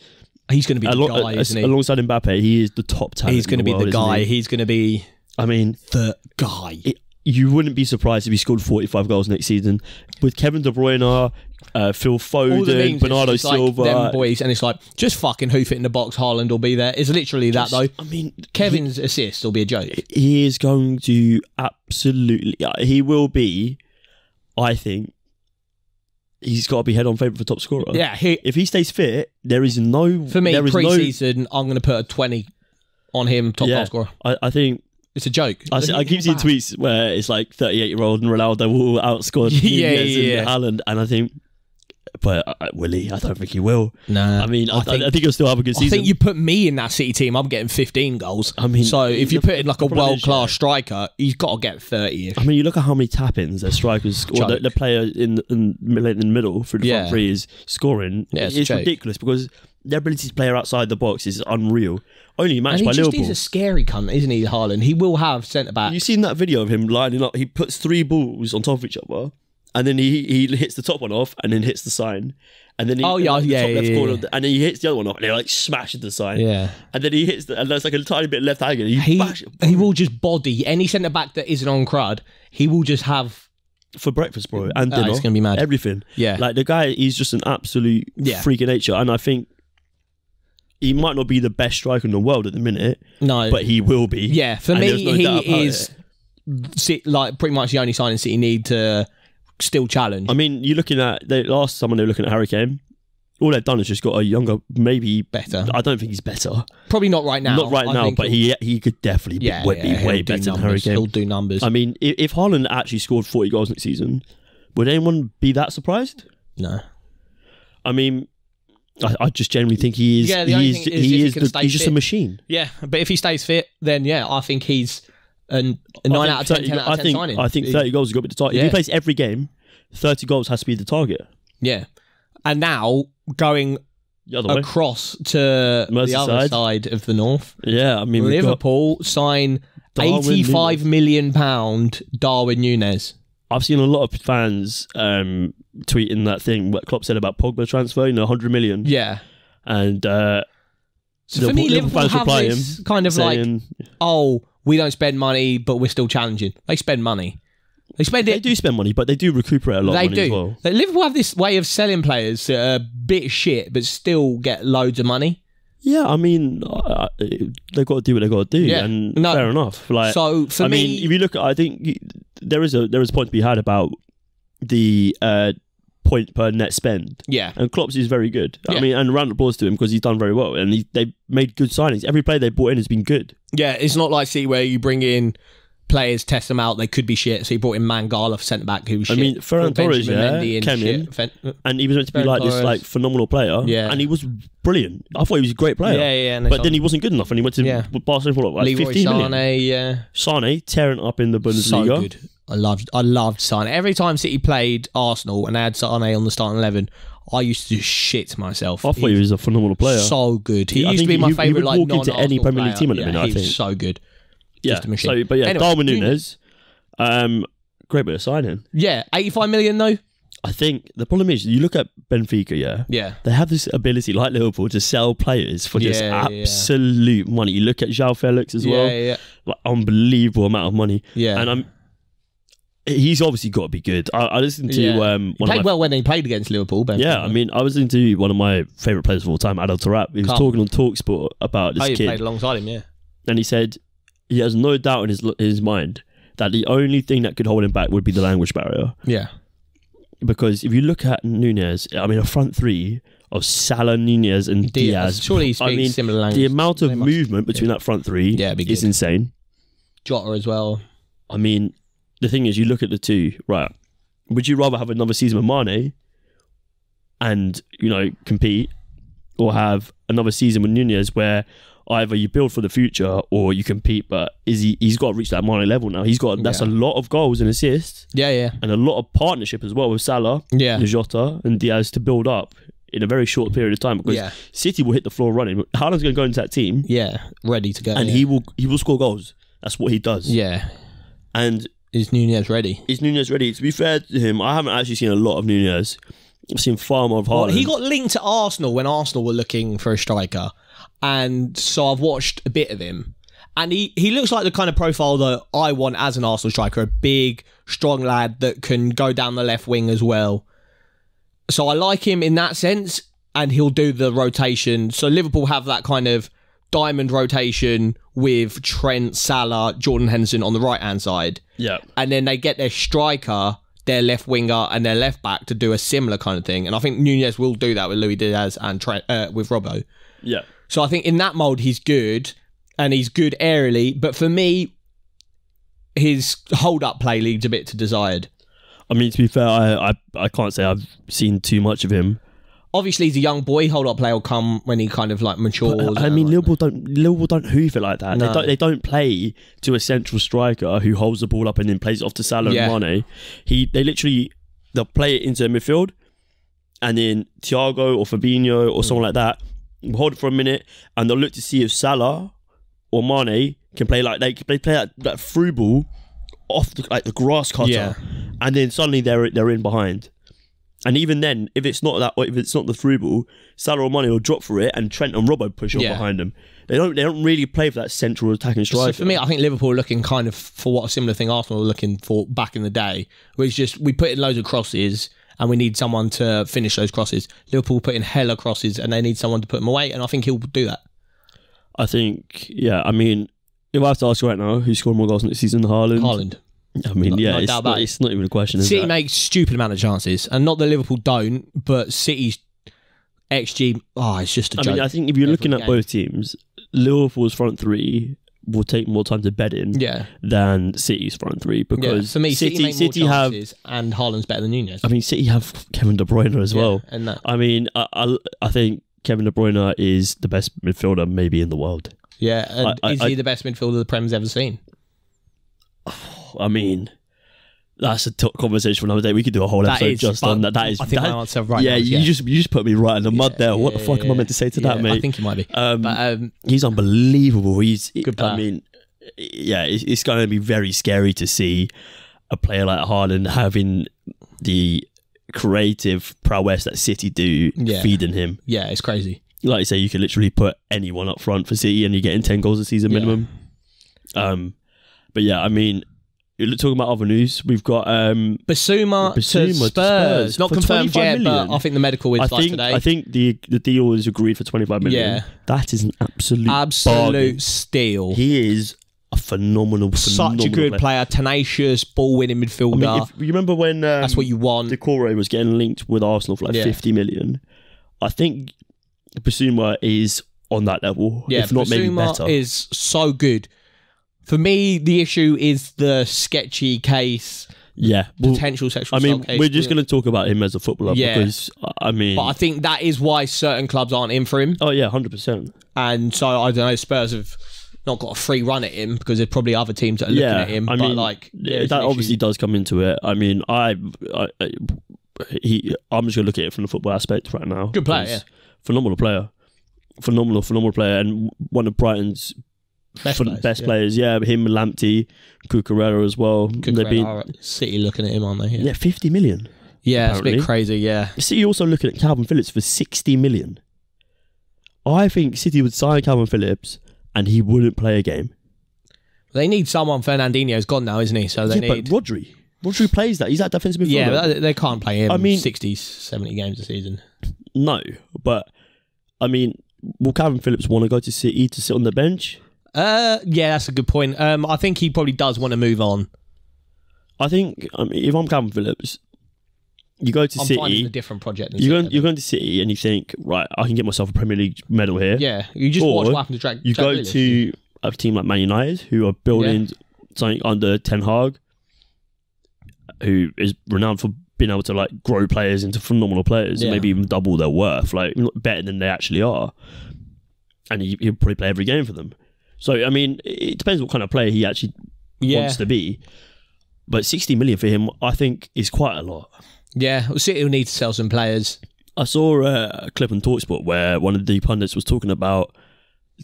he's going to be the alo- guy, uh, isn't he? alongside Mbappe. He is the top talent. He's going to be the, the guy. he? He's going to be I mean, the guy. it, you wouldn't be surprised if he scored 45 goals next season with Kevin De Bruyne, uh, Phil Foden, Bernardo just like Silva. them boys, and it's like just fucking hoof it in the box. Haaland will be there. It's literally that though. I mean, Kevin's assist will be a joke. he is going to absolutely. uh, He will be. I think he's got to be head on favourite for top scorer. Yeah, he, If he stays fit, there is no for me There is no I'm going to put a 20 on him, top Yeah. goal scorer. I, I think It's a joke. I, see, I keep seeing tweets where it's like 38 year old and Ronaldo will outscore [LAUGHS] Yeah, Nunez yeah, yeah. and Haaland, and I think, but uh, will he? I don't think he will. Nah, I mean, I, I, think, I think he'll still have a good season. I think you put me in that City team, I'm getting 15 goals. I mean, so if you the- put in like a the problem is, world class striker, he's got to get 30. I mean, you look at how many tap-ins their strikers or the, the player in in, in the middle through the Yeah. front three is scoring. Yeah, it's it's ridiculous because their ability to play outside the box is unreal. Only matched he by just Liverpool. is a scary cunt, isn't he, Haaland? He will have centre back. You seen that video of him lining up? He puts three balls on top of each other, and then he he hits the top one off, and then hits the sign, and then he, Oh, yeah, like, the yeah, top yeah, left yeah, yeah. and then he hits the other one off, and he like smashes the sign, Yeah. and then he hits the, and there's like a tiny bit left angle. He, He, bash, he will just body any centre back that isn't on crud. He will just have. for breakfast, bro, and Ah, dinner. it's gonna be mad. Everything. Yeah. Like the guy, he's just an absolute Yeah. freak of nature, and I think he might not be the best striker in the world at the minute, No. but he will be. yeah, for me, no he is it. Like pretty much the only signing City need to still challenge. I mean, you're looking at the last time they were looking at Harry Kane. All they've done is just got a younger, maybe Better. I don't think he's better, Probably not right now. not right I now, but he he could definitely be, yeah, way, yeah, be way better than. Harry He'll do numbers. I mean, if, if Haaland actually scored 40 goals next season, would anyone be that surprised? no. I mean, I, I just genuinely think he is. Yeah, he is, is he he is can the, he's just a machine. Yeah, but if he stays fit, then yeah, I think he's an, a I nine think out of 10, 30 10 out I of 10 think, signing. I think 30 goals has got to be the target. If he plays every game, 30 goals has to be the target. Yeah. And now going The other way. across to the other side of the north, Yeah, I mean, Liverpool sign Darwin eighty-five million pound Darwin Nunez. I've seen a lot of fans um, tweeting that thing what Klopp said about Pogba transfer, you know, 100 million. Yeah. And uh, So for me, Liverpool Liverpool have this kind of like, saying oh, we don't spend money, but we're still challenging. They spend money. They spend they it. do spend money, but they do recuperate a lot They of money do. as well. Like, Liverpool have this way of selling players that are a bit shit, but still get loads of money. Yeah, I mean, uh, they've got to do what they've got to do, Yeah. and No. fair enough. Like, so for I me, mean, if you look at, I think there is a there is a point to be had about the uh, point per net spend, yeah, and Klopp's is very good. I mean, and round of applause to him because he's done very well, and he, they've made good signings. Every player they brought in has been good. yeah, it's not like City where you bring in players, test them out, they could be shit. So you brought in Mangala centre back who was I shit. mean, Ferran Torres, yeah, in came in. Fen- uh, and he was meant to be Ferran like this like phenomenal player. Yeah. and he was brilliant. I thought he was a great player. yeah, yeah, But then he wasn't good enough, and he went to Yeah. Barcelona for like Leroy 15 million. Sane, yeah, Sane tearing up in the so Bundesliga. good. I loved, I loved Sane. Every time City played Arsenal and they had Sane on the starting eleven, I used to shit myself. I thought he was a phenomenal player. so good. He I used to be my he- he favourite would like walk into any Premier League team at the yeah, minute, I think. so good. yeah. just a machine. So, but yeah, Anyway, Darwin Nunez, um, great bit of signing. Yeah, eighty-five million though. I think the problem is you look at Benfica, yeah. Yeah, They have this ability, like Liverpool, to sell players for just Yeah, yeah. absolute money. You look at João Felix as well, yeah, yeah, like unbelievable amount of money. yeah. And I'm, he's obviously got to be good. I, I listened to Yeah. um, He played well when he played against Liverpool. Ben. Yeah, I mean, I was into one of my favorite players of all time, Adel Taarabt. He was Carl. talking on Talksport about this oh, kid, played alongside him. Yeah, and he said he has no doubt in his his mind that the only thing that could hold him back would be the language barrier. yeah, Because if you look at Nunez, I mean, a front three of Salah, Nunez, and Diaz. Surely he speaks I mean, similar language. the amount of They must- movement between that front three Yeah, is insane. Jota as well. I mean, the thing is, you look at the two, right? Would you rather have another season with Mane and, you know, compete or have another season with Nunez where either you build for the future or you compete, but is he, he's got to reach that Mane level now. He's got, that's Yeah. a lot of goals and assists Yeah, yeah, and a lot of partnership as well with Salah, yeah, Jota and Diaz to build up in a very short period of time because yeah, City will hit the floor running. Haaland's going to go into that team yeah. Ready to go. and yeah. he will, he will score goals. That's what he does. yeah, And is Nunez ready? Is Nunez ready? To be fair to him, I haven't actually seen a lot of Nunez. I've seen far more of Haaland. Well, he got linked to Arsenal when Arsenal were looking for a striker, and so I've watched a bit of him, and he he looks like the kind of profile that I want as an Arsenal striker, a big, strong lad that can go down the left wing as well. So I like him in that sense, and he'll do the rotation. So Liverpool have that kind of diamond rotation with Trent, Salah, Jordan Henderson on the right hand side yeah, and then they get their striker, their left winger, and their left back to do a similar kind of thing. And I think Nunez will do that with Luis Diaz and Trent, uh, with Robbo. yeah, So I think in that mold he's good, and he's good aerially. But for me, his hold up play leaves a bit to desired. I mean, to be fair, I, I I can't say I've seen too much of him. Obviously, he's a young boy. Hold up play will come when he kind of like matures. Uh, I mean, like, Liverpool don't Liverpool don't hoof it like that. No. They don't they don't play to a central striker who holds the ball up and then plays it off to Salah Yeah. and Mane. He they literally they'll play it into the midfield, and then Thiago or Fabinho or someone like that will hold it for a minute, and they'll look to see if Salah or Mane can play like they they play that, that through ball off the, like the grass cutter, Yeah. and then suddenly they're they're in behind. And even then, if it's not that, if it's not the through ball, Salah or Mane will drop for it, and Trent and Robbo push up Yeah. behind them. They don't. They don't really play for that central attacking So striker. for me, I think Liverpool are looking kind of for what a similar thing Arsenal were looking for back in the day, which just we put in loads of crosses and we need someone to finish those crosses. Liverpool put in hella crosses and they need someone to put them away, and I think he'll do that. I think, yeah. I mean, if I have to ask you right now, who scored more goals in next season? Haaland. Haaland. I mean, No- yeah, no it's, doubt not, about it. it's not even a question. Is City that? makes stupid amount of chances, and not that Liverpool don't, but City's XG, oh, it's just a I joke. mean, I think if you're every looking at game. both teams, Liverpool's front three will take more time to bed in yeah, than City's front three yeah. because For me, City, make more have. and Haaland's better than Nunez. I mean, City have Kevin De Bruyne as Yeah, well. and that, I mean, I, I, I think Kevin De Bruyne is the best midfielder maybe in the world. yeah. And I- I- is he the best midfielder the Prem's ever seen? [SIGHS] I mean, that's a t- conversation for another day. We could do a whole That episode is, just on that. That is, I think that- my answer right yeah, now is you just you just put me right in the mud there. what the fuck am I meant to say to that, mate? I think he might be. um, But um, he's unbelievable. He's Good I mean, yeah, it's, it's going to be very scary to see a player like Haaland having the creative prowess that City do Yeah. feeding him. yeah, it's crazy. Like you say, you could literally put anyone up front for City and you're getting ten goals a season Yeah. minimum. Um, but yeah, I mean, you're talking about other news. We've got um, Bissouma, Bissouma to Spurs. Spurs Not confirmed yet, million. but I think the medical is I think today. I think the the deal is agreed for 25 million. Yeah. that is an absolute Absolute bargain. steal. He is a phenomenal, Such a good player. player, tenacious, ball winning I midfielder. mean, if, you remember when um, That's what you want. Decore was getting linked with Arsenal for like Yeah. 50 million? I think Bissouma is on that level, yeah, if not maybe Bissouma better. is so good. For me, the issue is the sketchy case, yeah, potential sexual I mean, case. we're just going to talk about him as a footballer Yeah. because I mean, But I think that is why certain clubs aren't in for him. oh yeah, hundred percent. And so I don't know, Spurs have not got a free run at him because there's probably other teams that are looking Yeah, at him. I but mean, like, Yeah, that an issue. obviously does come into it. I mean, I, I, I he, I'm just gonna look at it from the football aspect right now. Good player, because Phenomenal player, phenomenal, phenomenal player, and one of Brighton's best, players, best yeah. players. Yeah, him, Lamptey, Cucurella as well. Good They've been Are City looking at him, aren't they? Yeah, yeah, 50 million. yeah it's a bit crazy. Yeah, City also looking at Kalvin Phillips for 60 million. I think City would sign Kalvin Phillips and he wouldn't play a game. they need someone. Fernandinho's gone now, isn't he? So they yeah, need. but Rodri, Rodri plays that. He's that defensive midfielder. yeah, they can't play him. I mean- 60, 70 games a season. No, but I mean, will Kalvin Phillips want to go to City to sit on the bench? Uh, yeah, that's a good point. Um, I think he probably does want to move on. I think I mean, if I'm Kalvin Phillips, you go to I'm finding a City, different project. Than you're City, going, you're going to City, and you think, right, I can get myself a Premier League medal here. Yeah, you just Or watch what happened to Jack. You Jack go Grealish. to a team like Man United, who are building something under Ten Hag, who is renowned for being able to like grow players into phenomenal players, Yeah. and maybe even double their worth, like better than they actually are. And he, he'll probably play every game for them. So I mean, it depends what kind of player he actually yeah, wants to be. But 60 million for him, I think, is quite a lot. yeah. Well, City will need to sell some players. I saw a clip on Talksport where one of the pundits was talking about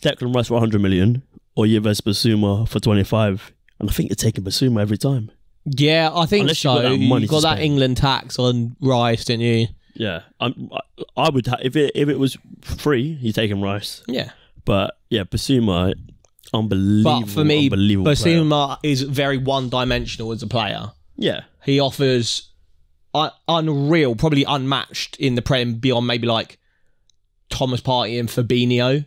Declan Rice for 100 million or Yves Bissouma for 25. And I think you're taking Bissouma every time. Yeah, I think Unless you've so. got that You money got that. England tax on Rice, didn't you? Yeah, I'm, I, I would ha- if it if it was free, you take him Rice. Yeah. But yeah, Bissouma, unbelievable. But for me, unbelievable. Bissouma is very one-dimensional as a player. Yeah, He offers un- unreal, probably unmatched in the Prem beyond maybe like Thomas Partey and Fabinho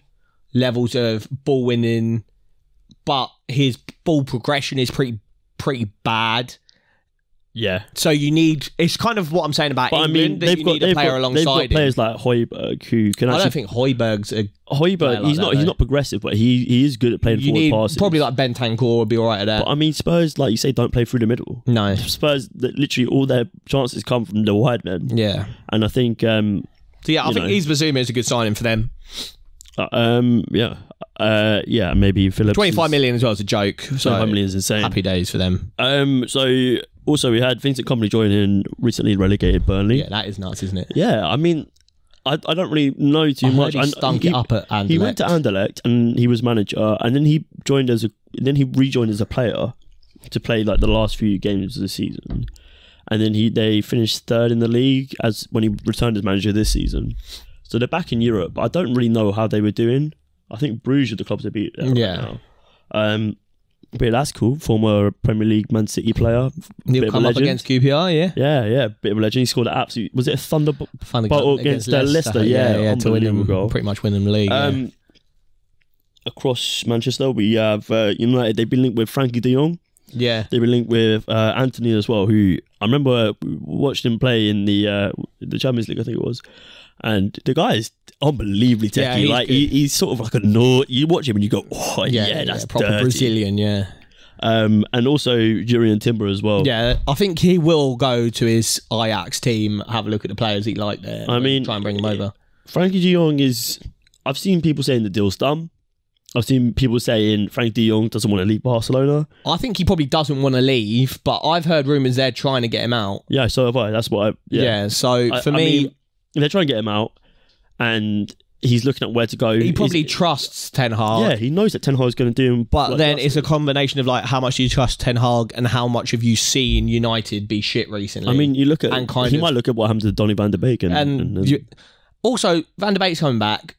levels of ball winning, but his ball progression is pretty pretty bad. Yeah, So you need. It's kind of what I'm saying about but I England. mean they've you got need a they've player got, alongside they've got him. players like Højbjerg who can Actually, I don't think Højbjerg's a. Højbjerg. like he's that, not he's not progressive, but he he is good at playing You forward need passes. probably like Bentancur would be all right at that. But I mean, Spurs, like you say, don't play through the middle. no. Spurs, literally all their chances come from the wide men, Yeah. and I think, um, So yeah, I think know. Yves Bissouma is a good signing for them. Uh, um, yeah, uh, yeah, maybe Phillips. Twenty five is- million as well is a joke. So 25 million is insane. happy days for them. Um, so also we had Vincent Kompany joining recently relegated Burnley. Yeah, that is nuts, isn't it? Yeah, I mean, I, I don't really know too I heard much. he stunk he, it up at Anderlecht. He went to Anderlecht and he was manager, and then he joined as a then he rejoined as a player to play like the last few games of the season, and then he they finished third in the league as when he returned as manager this season. So they're back in Europe. but I don't really know how they were doing. I think Bruges are the clubs they beat. right Yeah. now. Um, but that's cool. Former Premier League Man City player. He'll come up against QPR, yeah. Yeah, yeah, bit of a legend. He scored an absolute. Was it a thunderbolt? Fun But against, uh, Leicester, yeah, yeah, to win them, goal. pretty much win them the league. yeah. Um, across Manchester, we have uh, United. They've been linked with Frenkie De Jong. yeah, They've been linked with uh, Antony as well. Who I remember uh, watched him play in the uh, the Champions League, I think it was. And the guy is unbelievably techy. Yeah, he's like he, he's sort of like a no. You watch him and you go, oh yeah, yeah, that's proper dirty. Brazilian, yeah. Um, and also Jurriën Timber as well. Yeah, I think he will go to his Ajax team, have a look at the players he liked there. I mean, try and bring them over. Frenkie De Jong is. I've seen people saying the deal's done. I've seen people saying Frank De Jong doesn't want to leave Barcelona. I think he probably doesn't want to leave, but I've heard rumours they're trying to get him out. Yeah, so have I. That's what I. Yeah, Yeah, so I- for I me, mean, they're trying to get him out, and he's looking at where to go. he probably He's- trusts Ten Hag. yeah, he knows that Ten Hag's going to do him. But like then it's a combination of like how much do you trust Ten Hag and how much have you seen United be shit recently? I mean, you look at and kind he of- might look at what happened to Donny Van de Beek and, and and- you, also Van der Beek's coming back.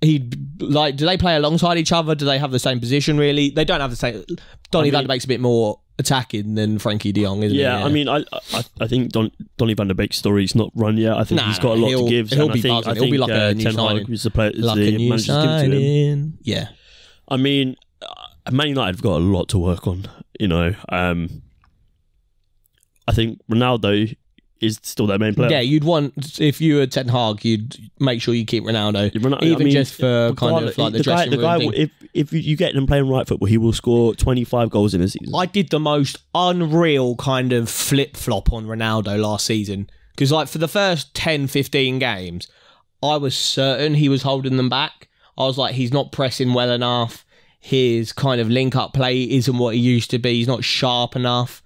He like, do they play alongside each other? Do they have the same position? Really, they don't have the same. Donny mean- Van der Beek's a bit more attacking than Frenkie De Jong, isn't yeah, he? I mean, I I, I think Don, Donny Van de Beek's story's not run yet. I think Nah, he's got a lot he'll- to give. he'll and be I think, buzzing. I He'll be like a uh, new Ten signing. The player, is like the a new manager's given to him. signing. Yeah, I mean, uh, Man United have got a lot to work on. You know, um, I think Ronaldo is still their main player. yeah. You'd want if you were Ten Hag, you'd make sure you keep Ronaldo, Ronaldo- I even mean, just for kind of like the, guy, dressing the room guy, thing. will- if if you get him playing right football, he will score twenty five goals in a season. I did the most unreal kind of flip flop on Ronaldo last season. Because, like, for the first 10, 15 games, I was certain he was holding them back. I was like, he's not pressing well enough. His kind of link up play isn't what he used to be. He's not sharp enough.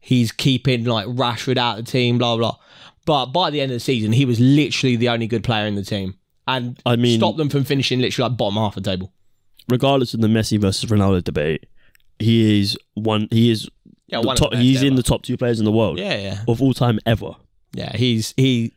He's keeping, like, Rashford out of the team, blah, blah. But by the end of the season, he was literally the only good player in the team. And I mean- stopped them from finishing literally like bottom half of the table. Regardless of the Messi versus Ronaldo debate, he is one. He is Yeah, one top, he's ever. in the top two players in the world Yeah, yeah. of all time ever. Yeah, he's he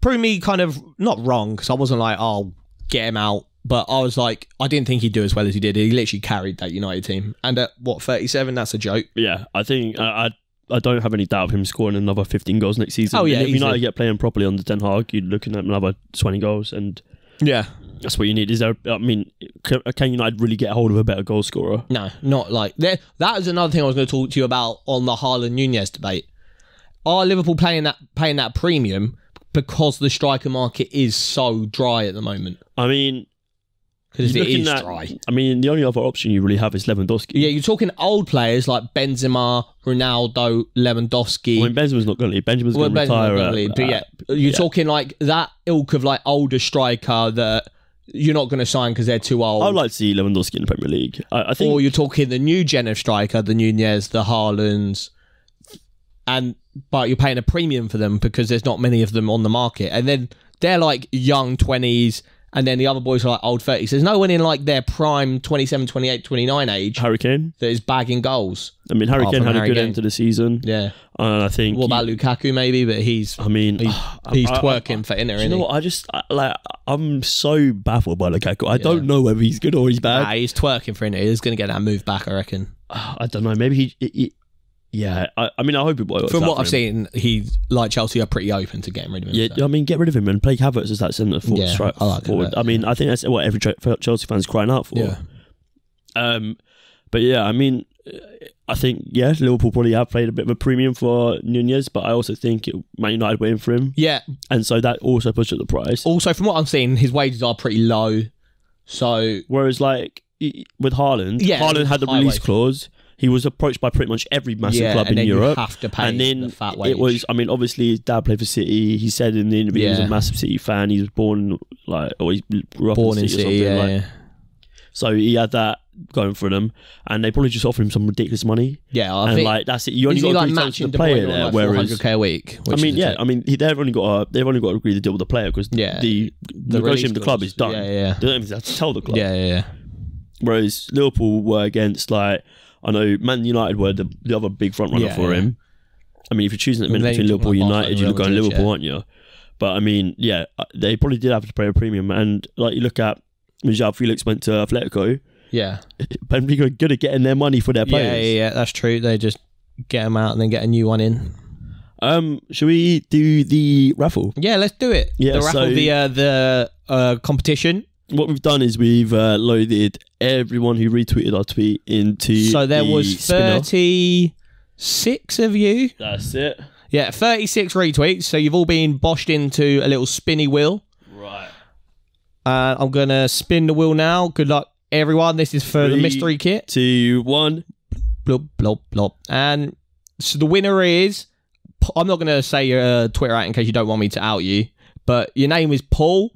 proved me kind of not wrong because I wasn't like, "I'll oh, get him out, but I was like, I didn't think he'd do as well as he did. He literally carried that United team, and at what thirty seven, that's a joke. Yeah, I think I. I I don't have any doubt of him scoring another 15 goals next season. Oh, yeah, And if. United get playing properly under Ten Hag, you're looking at another 20 goals, and Yeah, that's what you need. Is there? I mean, can, can United really get hold of a better goal scorer? no, not like there. That was another thing I was going to talk to you about on the Haaland Nunez debate. Are Liverpool paying that paying that premium because the striker market is so dry at the moment? I mean, Because it looking at- dry. I mean, the only other option you really have is Lewandowski. Yeah, you're talking old players like Benzema, Ronaldo, Lewandowski. I mean, Benzema's not going to leave. Benjamin's Well, going to retire. don't at- leave, but yeah, you're yeah. talking like that ilk of like older striker that you're not going to sign because they're too old. I would like to see Lewandowski in the Premier League. I, I think or you're talking the new gen of striker, the Nunez, the Haalands, and but you're paying a premium for them because there's not many of them on the market, and then they're like young twenties, and then the other boys are like old thirties. There's no one in like their prime 27, 28, 29 age Hurricane. That is bagging goals. I mean, Hurricane had Harry a good Kane. end to the season. Yeah. And I think. What about Lukaku? Maybe, but he's I mean, he's, [SIGHS] he's I- I- twerking for Inter. Do you know what? I just I, like I'm so baffled by Lukaku. I don't know whether he's good or he's bad. Nah, he's twerking for Inter. He's going to get that move back, I reckon. [SIGHS] I don't know. Maybe he. he- yeah, I, I mean, I hope it works. From out what for I've him. seen, he like Chelsea are pretty open to getting rid of him. Yeah, so. I mean, get rid of him and play Havertz as that centre forward. Yeah, strike I like forward. that. I mean, I think that's what every Ch- Chelsea fan's crying out for. yeah. Um, but yeah, I mean, I think yeah, Liverpool probably have played a bit of a premium for Nunez, but I also think it, Man United went in for him, Yeah. and so that also pushed up the price. Also, from what I'm seeing, his wages are pretty low. So Whereas like with Haaland, Yeah, Haaland had the release wage. clause. He was approached by pretty much every massive yeah, club in Europe. have to pay and then the it was, I mean, obviously his dad played for City. He said in the interview he was a massive City fan. He was born like, or he grew up born in in City, City. or something. Yeah, like, yeah. So he had that going for them, and they probably just offered him some ridiculous money. yeah. I and like that's it. You only got like matching the player there, like whereas k a week. I mean, yeah, I mean they've only got to, they've only got to agree to deal with the player because Yeah. the, the negotiating with the club is done. Yeah, yeah, They don't even have to tell the club. yeah, yeah, yeah. Whereas Liverpool were against like I know Man United were the, the other big front runner Yeah, for yeah. him. I mean, if you're choosing at the minute between Liverpool talking and about United, you're going Liverpool, Madrid, aren't you? But I mean, yeah, uh, they probably did have to pay a premium. And like you look at when João Felix went to Atletico, Yeah, [LAUGHS] Benfica are good at getting their money for their yeah, players. yeah, yeah, that's true. They just get them out and then get a new one in. Um, should we do the raffle? Yeah, let's do it. Yeah, the raffle, so- the uh, the uh, competition. What we've done is we've uh, loaded everyone who retweeted our tweet into. So there the was spinner. thirty six of you. That's it. Yeah, thirty six retweets. So you've all been boshed into a little spinny wheel. Right. Uh, I'm gonna spin the wheel now. Good luck, everyone. This is for the mystery kit. Two, one. Blop blop blop. And so the winner is. I'm not gonna say your uh, Twitter out in case you don't want me to out you, but your name is Paul.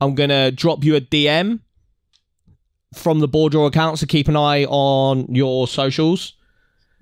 I'm gonna drop you a DM from the Bore Draw account, so keep an eye on your socials.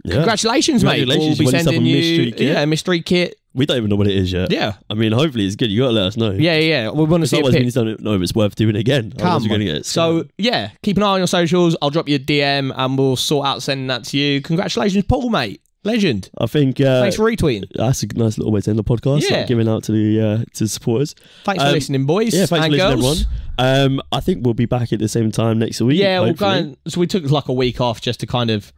Yeah. Congratulations, mate! Congratulations, We'll be you a sending you mystery kit. yeah a mystery kit. We don't even know what it is yet. Yeah, I mean, hopefully it's good. You gotta let us know. yeah, yeah. We want to see otherwise we just don't know if it's worth doing it again. Come on. gonna So scammed. yeah, keep an eye on your socials. I'll drop you a DM and we'll sort out sending that to you. Congratulations, Paul, mate. Legend. I think uh, Thanks for retweeting. that's a nice little way to end the podcast. Yeah. like giving out to the uh, to the supporters. Thanks for Um, listening, boys Yeah, thanks and for listening, girls. everyone. Um, I think we'll be back at the same time next week. Yeah, we'll go. And, so we took like a week off just to kind of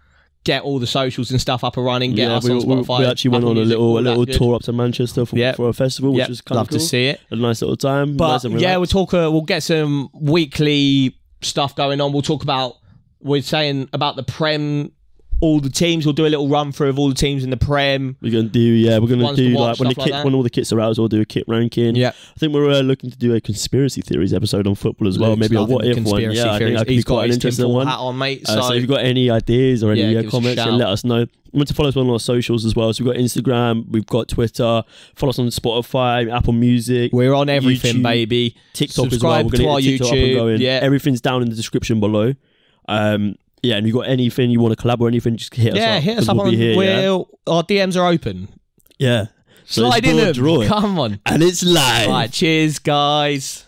get all the socials and stuff up and running. Get yeah, us we, on we- Spotify. we actually went on a little a little tour up to Manchester for, Yep. for a festival, which Yep, was kind love of cool. to see it. A nice little time. But nice yeah, we'll talk. Uh, we'll get some weekly stuff going on. We'll talk about. We're saying about the Prem. All the teams. We'll do a little run through of all the teams in the Prem. We're gonna do yeah. We're gonna Ones to do watch, like when the stuff like kit that. when all the kits are out, we'll do a kit ranking. Yeah. I think we're uh, looking to do a conspiracy theories episode on football as well. Luke's Maybe a loving what if one. conspiracy Yeah, I think theories. that could be He's got quite an his interesting tinfoil one. hat on, mate. Uh, So, so if you've got any ideas or any Yeah, uh, give us a comments, shout. let us know. Want to follow us on our socials as well. So we've got Instagram, we've got Twitter, follow us on Spotify, Apple Music, we're on everything, YouTube, baby. TikTok as well. Subscribe We're to gonna our get TikTok up and YouTube. going. Yeah. Everything's down in the description below. Um, yeah, and you got anything you want to collab or anything, just hit us Yeah, up. hit us up we'll on. here, yeah? we'll, Our DMs are open. yeah. So Slide in them. draw. [LAUGHS] Come on. And it's live. Right, cheers, guys.